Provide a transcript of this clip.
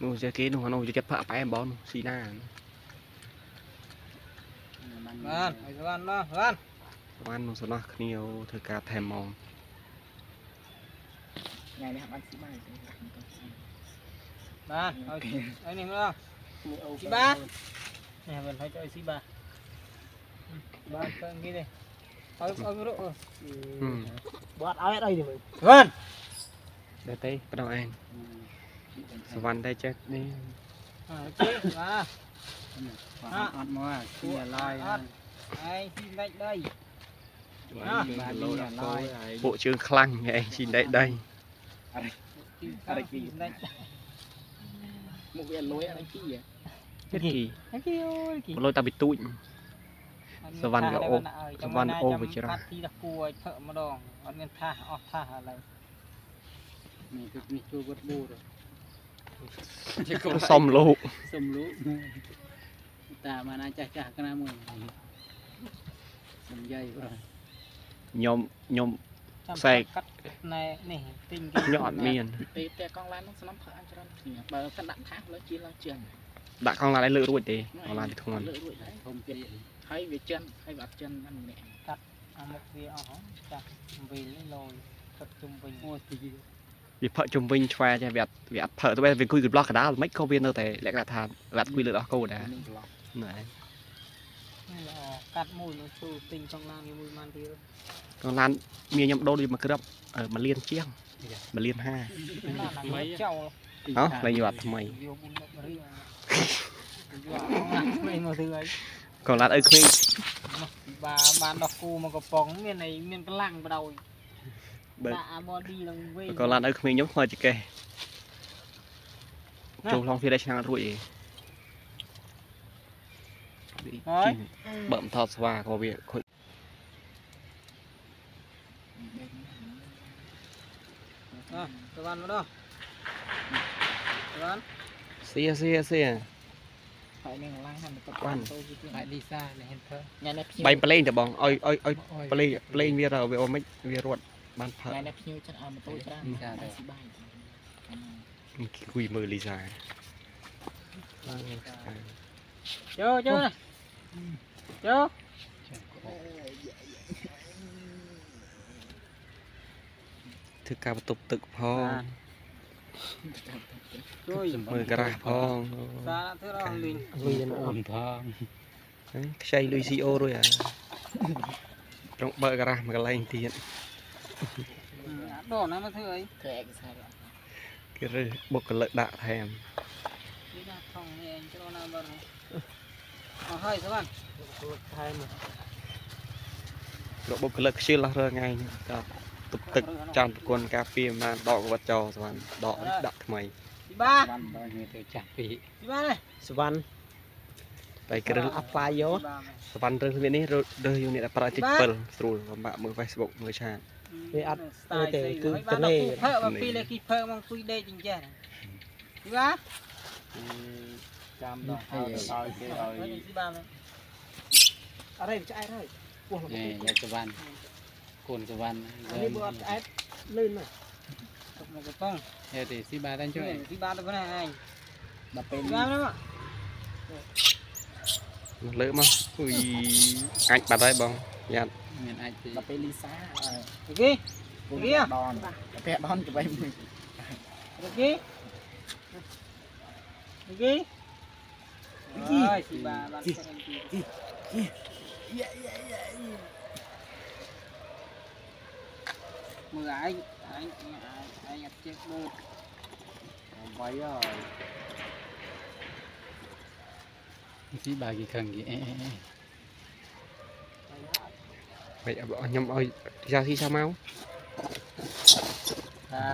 นูจะกินหัวนูจะจับผ้าไปบอลสีหน้าบ้านไปบ้านบ้านบ้านบ้านนูสนอกนี่เอาเธอกาแทมมองไงนะครับบ้านสีบ้านบ้านเอาเอาหนึ่งแล้วสีบ้านเนี่ยมันให้จ่อยสีบ้านบ้านก็งี้เลยเอาเอาไม่รู้เออบ้านเอาอะไรดีมั้ยบ้าน ដែរទេប្រដៅឯងសវណ្ណដែរចេះនេះអូខេបានអត់មកគួរឡាយឯងស៊ីដាច់ដីបាទនេះឡាយពួកជើងខ្លាំងឯងស៊ីដែរដីស៊ីកាត់ស៊ីដាច់មុខវាលុយអីជីចិត្តគីអីគេអូយគេលុយតាបិទូចសវណ្ណក៏អូសវណ្ណអូវិច្រាកាត់ទីដល់គួរឲ្យធ្វើម្ដងអត់មានថាសអស់ថាសឥឡូវ នេះទឹកនេះចូលវត្តបូរសំលោកសំលោកតាបានអាចចាស់ចាស់កណាមួយសំយាយបងខ្ញុំខ្ញុំខ្សែកាត់ណែនេះទិញខ្ញុំអត់មានពេលតែកង់ឡាននោះស្នំផើអញច្រើនគ្នាបើសិនដាក់ខាសលើជាឡើងជើងដាក់កង់ឡានឲ្យលើករួចទេកង់ឡានវាធ្ងន់លើករួចហើយខ្ញុំទៀតហើយវាចិនហើយវាអត់ចិនហ្នឹងម្នាក់កាត់អាមុខវាអស់ចាស់វិលលយទឹកជុំវិញអូទី វាផឹកជុំវិញឆ្វែចេះវាអត់វាអត់ផឹកទៅវាគួយកប្លោះកដាលមិនក៏វានៅតែលក្ខណៈថាវាអត់គួយលើអស់គោដែរនេះប្លុកណែនេះល្អកាត់មួយនោះចូលទិញក្នុងឡានវាមួយម៉ានទៀតកង់ឡានមានខ្ញុំដូរដូចមកក្របអឺមួយលានជាងមួយលាន5ឡានអាមួយចោលអោះលេងយកអត់ថ្មីយកបុនមករៀងយកអាមិនមកធ្វើអីកង់ឡានឪក្មេងបាបានដោះគូមកកំប៉ុងមានអីមានកលាំងបដោយ បើដាក់អាបឌីឡើងវិញកង់ឡានឪក្មេងខ្ញុំខ្មៅចកេះណាចូលឡងវាដែរឆ្នាំងអត់រួចទេហើយបើមិនថតស្វាក៏វាខូចអ่ะតវ៉ាន់មកដល់តវ៉ាន់សៀសៀសៀហើយនឹងឡើងហើយទៅបានទៅហើយលីសានេះហេនធ្វើញ៉ៃនេះភ្ញៀវបាញ់ប្លេងតែបងឲ្យឲ្យឲ្យប្លេងប្លេងវាទៅវាអត់មិនវារត់ បានផឹកញ៉ៃនេះភ្ញៀវចឹងឲ្យម៉ូតូច្រើនតែស៊ីបាយគួយមើលលីសាចូលចូលណាចូលធ្វើការបន្ទប់ទឹកផងជួយមើលការ៉ាស់ផងសាធ្វើដល់លីងលុយអូនផងខ្ចីលុយ CO រួចអាត្រង់បើការ៉ាស់មួយកន្លែងទៀត ដល់ណាមកធ្វើអីធ្វើឯកសារគេរើសបុគ្គលិកដាក់ថែមនេះណាថងនេះឯងចូលណាបាត់អស់ហើយតវ៉ាន់ថែមលោកបុគ្គលិកខ្ជិលអស់រើថ្ងៃនេះក៏ទប់ទឹកចាំប្រគុណការពារបានដកកវត្តចោលស្វាន់ដកដាក់ថ្មីពីបាបានដល់នេះទៅចាស់ពីពីបានេះស្វាន់តែគ្រឿងអផ្លាយយកស្វាន់រើសនេះនេះរើសយកនេះតែប្រើតិច7ស្រួលបំបាក់មើល Facebook មើលឆាត វាអត់ទេគឺតលេភើមកពីលេគីភើមកគួយដេកចឹងចេះពីបាចាំដល់ហើយឲ្យគេឲ្យពីបាអរេឆ្អែតហើយពោះនេះយកសវណ្ណកូនសវណ្ណនេះបើអត់ឆ្អែតលឿនមកមកកំប៉ុងហេតុទីស៊ីបាតាំងជួយពីបាទៅណាឯងដល់ពេលពីបាណាមកលើកមកអុយអាចបាត់ហើយបង យ៉ាត់មានអាចទីដល់ពេលលីសាអូខេគូនដនតែដនទៅវិញអូខេអូខេអើយពីបាបានទៅទីមើលឯងឯងឯងអត់ចេះបូតបាយហើយស៊ីបាគីខឹងគីអេអេ មិនខ្ញុំឲ្យយ៉ាស៊ីសាមកអា